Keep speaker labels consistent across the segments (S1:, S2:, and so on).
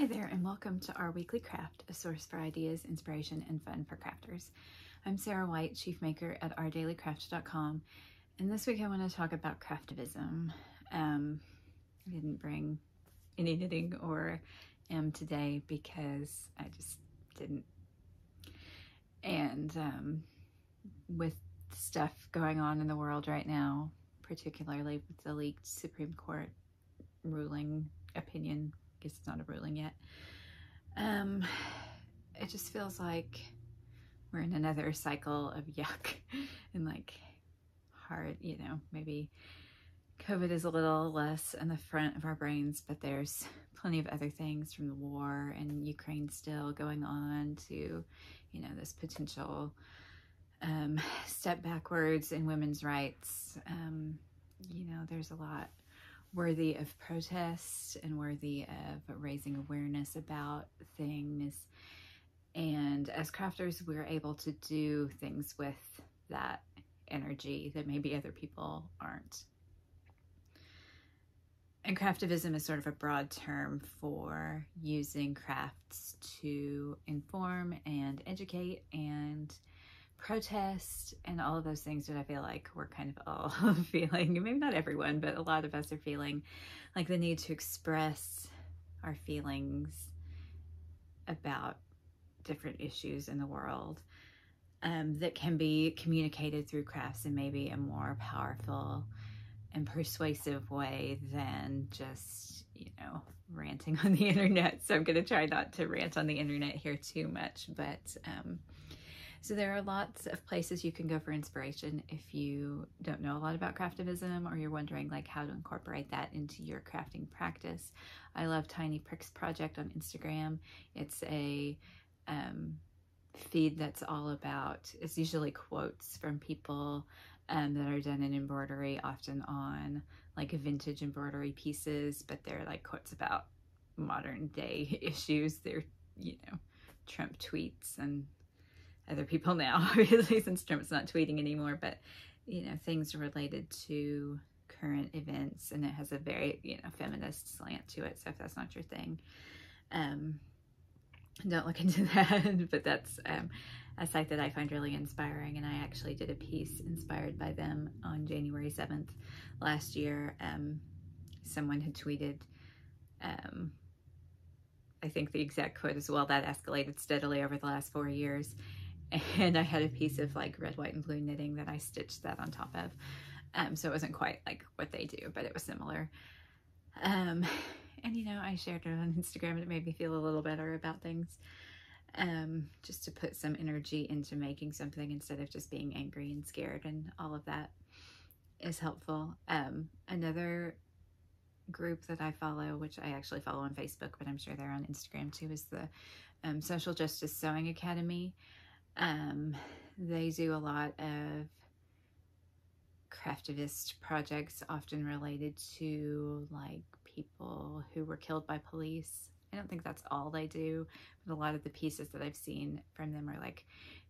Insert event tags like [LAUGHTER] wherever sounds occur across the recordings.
S1: Hi there, and welcome to our weekly craft, a source for ideas, inspiration, and fun for crafters. I'm Sarah White, chief maker at ourdailycraft.com, and this week I want to talk about craftivism. Um, I didn't bring any knitting or am today because I just didn't. And um, with stuff going on in the world right now, particularly with the leaked Supreme Court ruling opinion guess it's not a ruling yet. Um, it just feels like we're in another cycle of yuck [LAUGHS] and like hard, you know, maybe COVID is a little less in the front of our brains, but there's plenty of other things from the war and Ukraine still going on to, you know, this potential um, step backwards in women's rights. Um, you know, there's a lot worthy of protest and worthy of raising awareness about things. And as crafters, we're able to do things with that energy that maybe other people aren't. And craftivism is sort of a broad term for using crafts to inform and educate and protest and all of those things that I feel like we're kind of all [LAUGHS] feeling, maybe not everyone, but a lot of us are feeling like the need to express our feelings about different issues in the world um, that can be communicated through crafts in maybe a more powerful and persuasive way than just, you know, ranting [LAUGHS] on the internet. So I'm going to try not to rant on the internet here too much, but um, so there are lots of places you can go for inspiration if you don't know a lot about craftivism or you're wondering like how to incorporate that into your crafting practice. I love Tiny Pricks Project on Instagram. It's a um, feed that's all about, it's usually quotes from people um, that are done in embroidery, often on like vintage embroidery pieces, but they're like quotes about modern day [LAUGHS] issues. They're, you know, Trump tweets and other people now, [LAUGHS] obviously, since Trump's not tweeting anymore, but, you know, things related to current events and it has a very, you know, feminist slant to it. So if that's not your thing, um, don't look [LAUGHS] into that, but that's um, a site that I find really inspiring. And I actually did a piece inspired by them on January 7th last year. Um, someone had tweeted, um, I think the exact quote is, well, that escalated steadily over the last four years and I had a piece of like red, white, and blue knitting that I stitched that on top of. Um, so it wasn't quite like what they do, but it was similar. Um, and you know, I shared it on Instagram and it made me feel a little better about things. Um, just to put some energy into making something instead of just being angry and scared and all of that is helpful. Um, another group that I follow, which I actually follow on Facebook, but I'm sure they're on Instagram too, is the um, Social Justice Sewing Academy. Um, they do a lot of craftivist projects, often related to like people who were killed by police. I don't think that's all they do, but a lot of the pieces that I've seen from them are like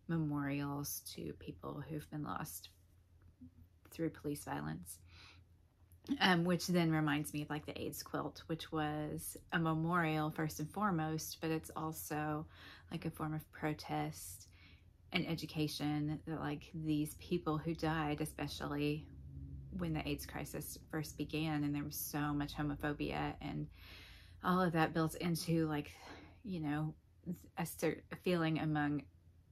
S1: memorials to people who've been lost through police violence. Um, which then reminds me of like the AIDS quilt, which was a memorial first and foremost, but it's also like a form of protest and education that like these people who died, especially when the AIDS crisis first began and there was so much homophobia and all of that built into like, you know, a certain feeling among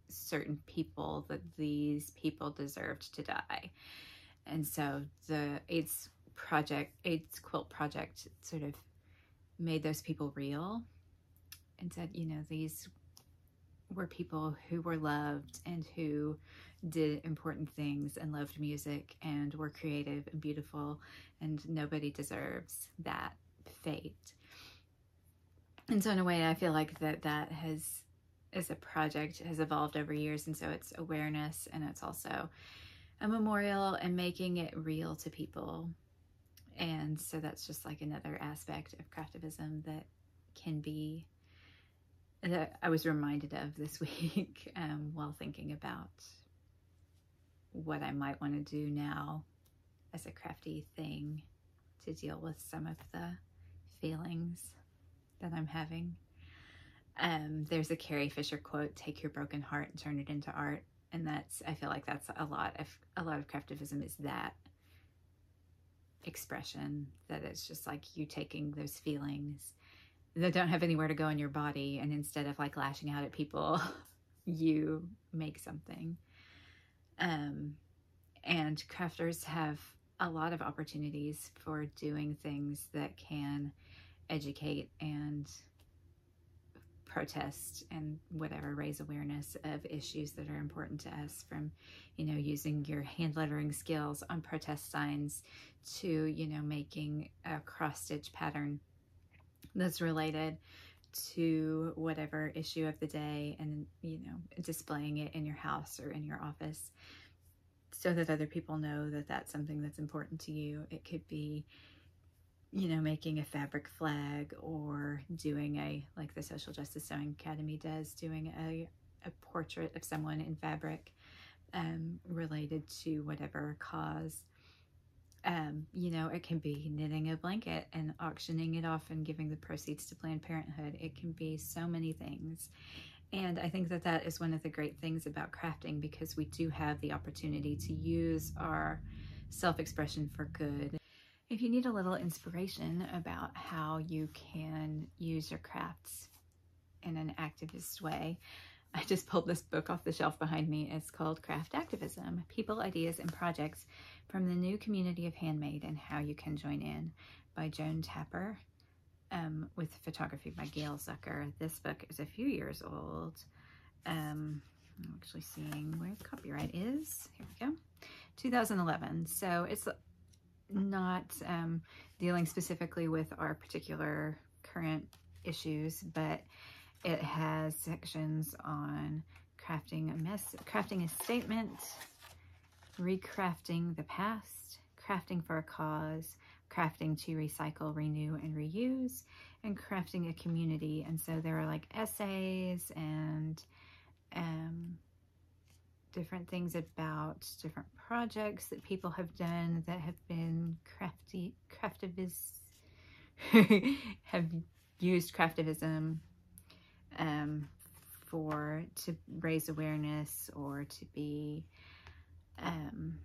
S1: certain people that these people deserved to die. And so the AIDS project, AIDS quilt project sort of made those people real and said, you know, these were people who were loved and who did important things and loved music and were creative and beautiful and nobody deserves that fate. And so in a way I feel like that that has as a project has evolved over years and so it's awareness and it's also a memorial and making it real to people. And so that's just like another aspect of craftivism that can be that I was reminded of this [LAUGHS] week um, while thinking about what I might want to do now as a crafty thing to deal with some of the feelings that I'm having. Um, there's a Carrie Fisher quote, take your broken heart and turn it into art. And that's, I feel like that's a lot of, a lot of craftivism is that expression that it's just like you taking those feelings that don't have anywhere to go in your body and instead of like lashing out at people [LAUGHS] you make something. Um and crafters have a lot of opportunities for doing things that can educate and protest and whatever raise awareness of issues that are important to us from you know using your hand lettering skills on protest signs to you know making a cross stitch pattern that's related to whatever issue of the day and you know displaying it in your house or in your office so that other people know that that's something that's important to you it could be you know, making a fabric flag or doing a, like the Social Justice Sewing Academy does, doing a, a portrait of someone in fabric um, related to whatever cause. Um, you know, it can be knitting a blanket and auctioning it off and giving the proceeds to Planned Parenthood. It can be so many things. And I think that that is one of the great things about crafting because we do have the opportunity to use our self-expression for good if you need a little inspiration about how you can use your crafts in an activist way, I just pulled this book off the shelf behind me. It's called Craft Activism, People, Ideas, and Projects from the New Community of Handmade and How You Can Join In by Joan Tapper um, with photography by Gail Zucker. This book is a few years old. Um, I'm actually seeing where the copyright is. Here we go. 2011. So it's not um, dealing specifically with our particular current issues, but it has sections on crafting a mess, crafting a statement, recrafting the past, crafting for a cause, crafting to recycle, renew, and reuse, and crafting a community. And so there are like essays and um, different things about different projects that people have done that have been crafty, craftivists, [LAUGHS] have used craftivism um, for, to raise awareness or to be um,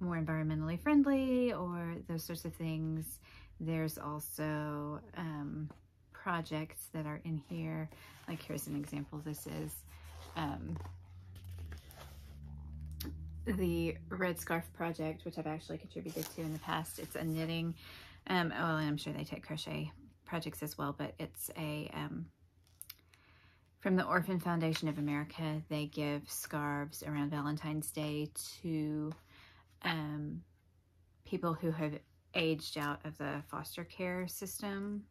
S1: more environmentally friendly or those sorts of things. There's also um, projects that are in here. Like here's an example. This is um, the Red Scarf Project, which I've actually contributed to in the past. It's a knitting, um, oh, and I'm sure they take crochet projects as well, but it's a, um, from the Orphan Foundation of America, they give scarves around Valentine's Day to um, people who have aged out of the foster care system.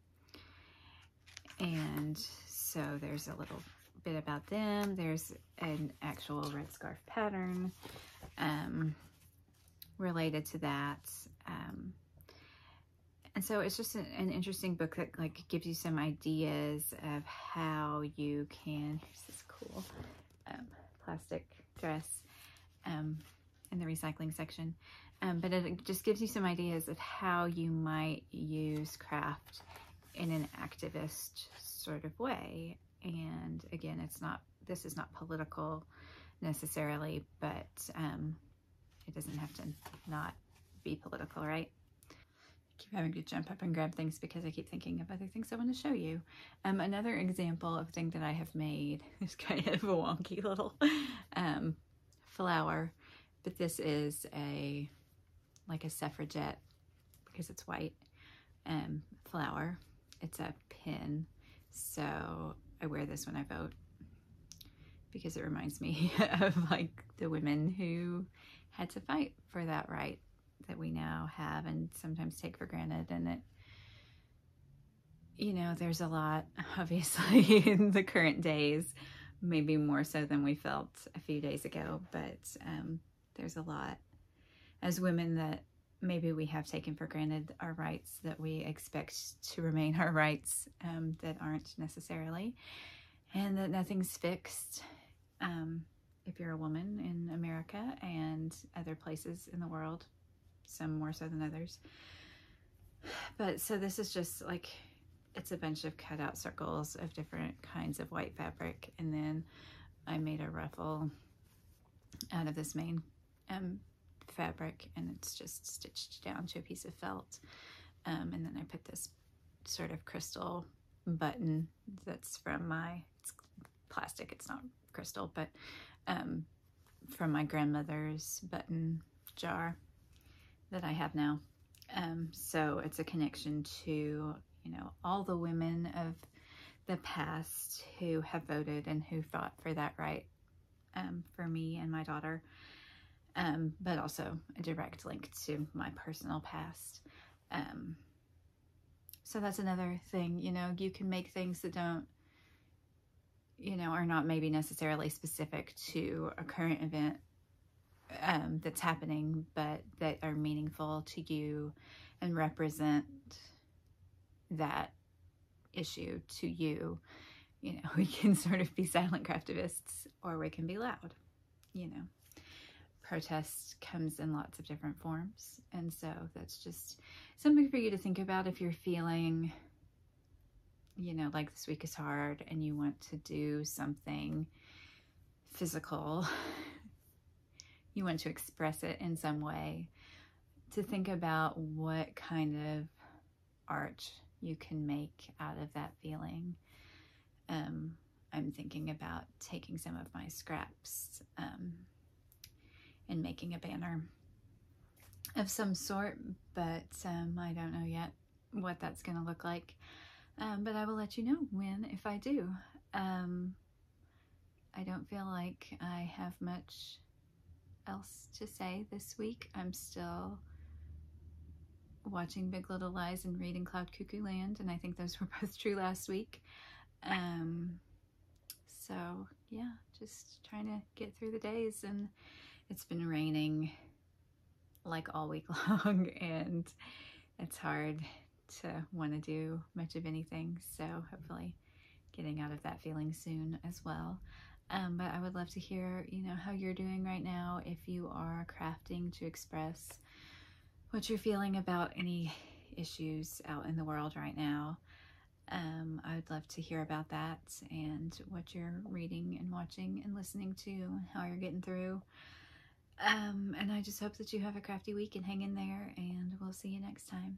S1: And so there's a little bit about them. There's an actual red scarf pattern um, related to that. Um, and so it's just an, an, interesting book that like gives you some ideas of how you can, here's this cool um, plastic dress um, in the recycling section. Um, but it just gives you some ideas of how you might use craft in an activist sort of way. And again, it's not, this is not political necessarily, but um, it doesn't have to not be political, right? Keep having to jump up and grab things because I keep thinking of other things I want to show you. Um, another example of thing that I have made [LAUGHS] is kind of a wonky little um, flower, but this is a like a suffragette because it's white um, flower. It's a pin, so I wear this when I vote because it reminds me [LAUGHS] of like the women who had to fight for that right that we now have and sometimes take for granted and it you know there's a lot [LAUGHS] obviously in the current days maybe more so than we felt a few days ago but um, there's a lot. As women that maybe we have taken for granted our rights that we expect to remain [LAUGHS] our rights um, that aren't necessarily and that nothing's fixed um, if you're a woman in America and other places in the world, some more so than others. But so this is just like it's a bunch of cutout circles of different kinds of white fabric and then I made a ruffle out of this main um, fabric and it's just stitched down to a piece of felt um, and then I put this sort of crystal button that's from my it's plastic it's not crystal but um, from my grandmother's button jar that I have now um, so it's a connection to you know, all the women of the past who have voted and who fought for that right um, for me and my daughter, um, but also a direct link to my personal past. Um, so that's another thing, you know, you can make things that don't, you know, are not maybe necessarily specific to a current event um, that's happening, but that are meaningful to you and represent that issue to you, you know, [LAUGHS] we can sort of be silent craftivists or we can be loud, you know. Protest comes in lots of different forms. And so that's just something for you to think about if you're feeling, you know, like this week is hard and you want to do something physical. You want to express it in some way. To think about what kind of art you can make out of that feeling. Um, I'm thinking about taking some of my scraps um, and making a banner of some sort, but um, I don't know yet what that's going to look like. Um, but I will let you know when, if I do. Um, I don't feel like I have much else to say this week. I'm still watching Big Little Lies and reading Cloud Cuckoo Land, and I think those [LAUGHS] were both true last week. Um, so yeah, just trying to get through the days, and it's been raining like all week [LAUGHS] long, and it's hard to want to do much of anything. So hopefully, getting out of that feeling soon as well. Um, but I would love to hear, you know, how you're doing right now if you are crafting to express what you're feeling about any issues out in the world right now. Um, I would love to hear about that and what you're reading and watching and listening to, how you're getting through. Um, and I just hope that you have a crafty week and hang in there, and we'll see you next time.